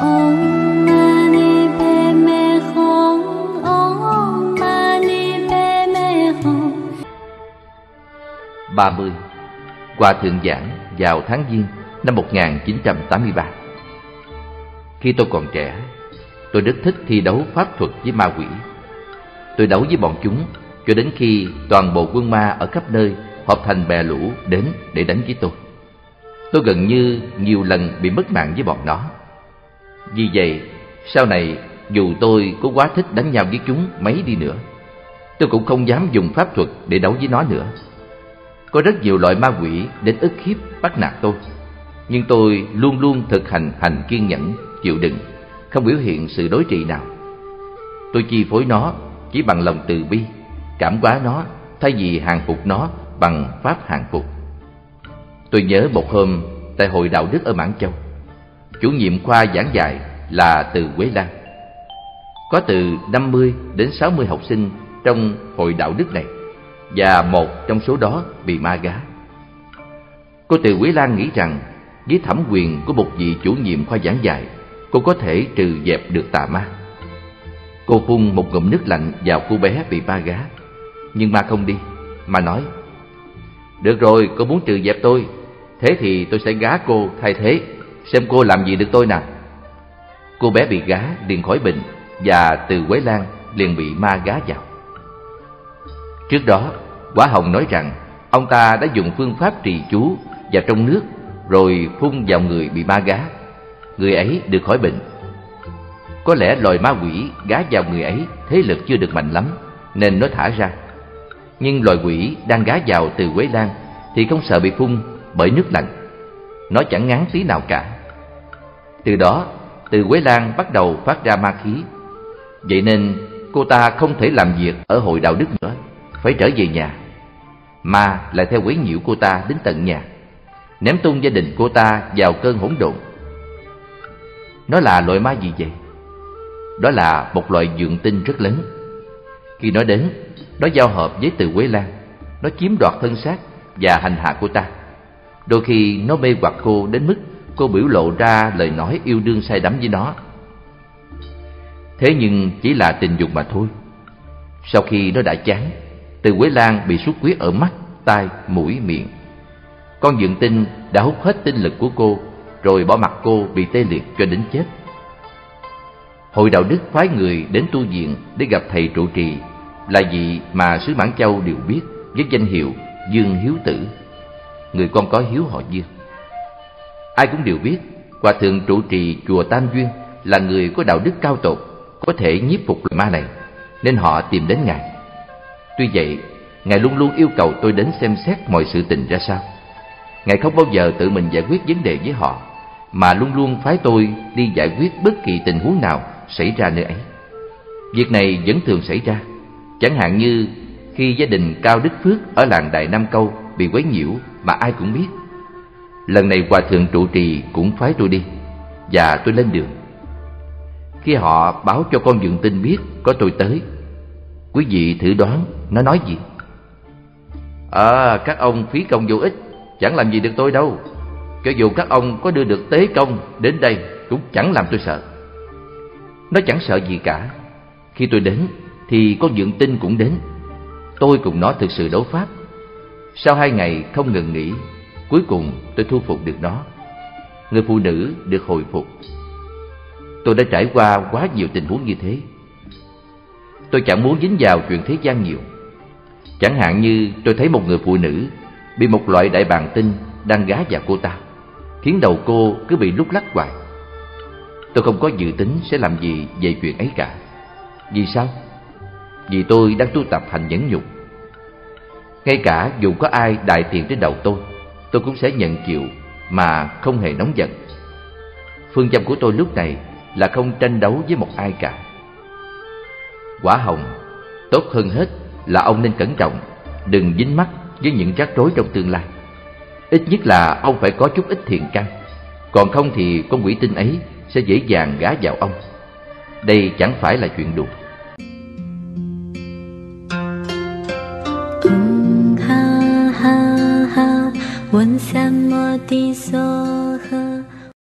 30. qua thượng giảng vào tháng Giêng năm 1983. Khi tôi còn trẻ, tôi rất thích thi đấu pháp thuật với ma quỷ. Tôi đấu với bọn chúng cho đến khi toàn bộ quân ma ở khắp nơi họp thành bè lũ đến để đánh với tôi. Tôi gần như nhiều lần bị mất mạng với bọn nó. Vì vậy, sau này dù tôi có quá thích đánh nhau với chúng mấy đi nữa, tôi cũng không dám dùng pháp thuật để đấu với nó nữa. Có rất nhiều loại ma quỷ đến ức hiếp bắt nạt tôi, nhưng tôi luôn luôn thực hành hành kiên nhẫn, chịu đựng, không biểu hiện sự đối trị nào. Tôi chi phối nó chỉ bằng lòng từ bi, cảm hóa nó thay vì hàng phục nó bằng pháp hàng phục. Tôi nhớ một hôm tại hội đạo đức ở Mãn Châu, chủ nhiệm khoa giảng dạy là từ Quế Lan. Có từ 50 đến 60 học sinh trong hội đạo đức này và một trong số đó bị ma gá. Cô từ Quế Lan nghĩ rằng với thẩm quyền của một vị chủ nhiệm khoa giảng dạy, cô có thể trừ dẹp được tà ma. Cô phun một ngụm nước lạnh vào cô bé bị ma gá, nhưng ma không đi, mà nói Được rồi, cô muốn trừ dẹp tôi, thế thì tôi sẽ gá cô thay thế, xem cô làm gì được tôi nào. Cô bé bị gá liền khỏi bệnh và từ Quế Lan liền bị ma gá vào. Trước đó, Quả Hồng nói rằng ông ta đã dùng phương pháp trì chú và trong nước rồi phun vào người bị ma gá. Người ấy được khỏi bệnh. Có lẽ loài ma quỷ gá vào người ấy thế lực chưa được mạnh lắm nên nó thả ra. Nhưng loài quỷ đang gá vào từ Quế Lan thì không sợ bị phun bởi nước lạnh. Nó chẳng ngán tí nào cả. Từ đó, từ Quế Lan bắt đầu phát ra ma khí. Vậy nên cô ta không thể làm việc ở hội đạo đức nữa, phải trở về nhà. Ma lại theo quấy nhiễu cô ta đến tận nhà, ném tung gia đình cô ta vào cơn hỗn độn. Nó là loại ma gì vậy? Đó là một loại dượng tinh rất lớn. Khi nó đến, nó giao hợp với từ Quế Lan, nó chiếm đoạt thân xác và hành hạ cô ta. Đôi khi nó mê hoặc cô đến mức cô biểu lộ ra lời nói yêu đương say đắm với nó. Thế nhưng chỉ là tình dục mà thôi. Sau khi nó đã chán, từ Quế Lan bị xuất huyết ở mắt, tai, mũi, miệng. Con dượng tinh đã hút hết tinh lực của cô, rồi bỏ mặt cô bị tê liệt cho đến chết. Hội đạo đức phái người đến tu viện để gặp thầy trụ trì là gì mà sứ Mãn Châu đều biết với danh hiệu Dương Hiếu Tử. Người con có hiếu họ Dương. Ai cũng đều biết Hòa thượng trụ trì chùa Tam Duyên là người có đạo đức cao tột, có thể nhiếp phục loài ma này, nên họ tìm đến Ngài. Tuy vậy, Ngài luôn luôn yêu cầu tôi đến xem xét mọi sự tình ra sao. Ngài không bao giờ tự mình giải quyết vấn đề với họ, mà luôn luôn phái tôi đi giải quyết bất kỳ tình huống nào xảy ra nơi ấy. Việc này vẫn thường xảy ra, chẳng hạn như khi gia đình Cao Đức Phước ở làng Đại Nam Câu bị quấy nhiễu mà ai cũng biết. Lần này Hòa Thượng trụ trì cũng phái tôi đi, và tôi lên đường. Khi họ báo cho con dựng tinh biết có tôi tới, quý vị thử đoán nó nói gì? À, các ông phí công vô ích, chẳng làm gì được tôi đâu. Cho dù các ông có đưa được tế công đến đây cũng chẳng làm tôi sợ. Nó chẳng sợ gì cả. Khi tôi đến thì con dựng tinh cũng đến. Tôi cùng nó thực sự đấu pháp. Sau hai ngày không ngừng nghỉ, cuối cùng tôi thu phục được nó. Người phụ nữ được hồi phục. Tôi đã trải qua quá nhiều tình huống như thế. Tôi chẳng muốn dính vào chuyện thế gian nhiều. Chẳng hạn như tôi thấy một người phụ nữ bị một loại đại bàng tinh đang gá vào cô ta, khiến đầu cô cứ bị lúc lắc hoài. Tôi không có dự tính sẽ làm gì về chuyện ấy cả. Vì sao? Vì tôi đang tu tập hành nhẫn nhục. Ngay cả dù có ai đại tiền trên đầu tôi, tôi cũng sẽ nhận chịu mà không hề nóng giận. Phương châm của tôi lúc này là không tranh đấu với một ai cả. Quả hồng, tốt hơn hết là ông nên cẩn trọng, đừng dính mắt với những rắc rối trong tương lai. Ít nhất là ông phải có chút ít thiện căn, còn không thì con quỷ tinh ấy sẽ dễ dàng gá vào ông. Đây chẳng phải là chuyện đùa. 问什么的说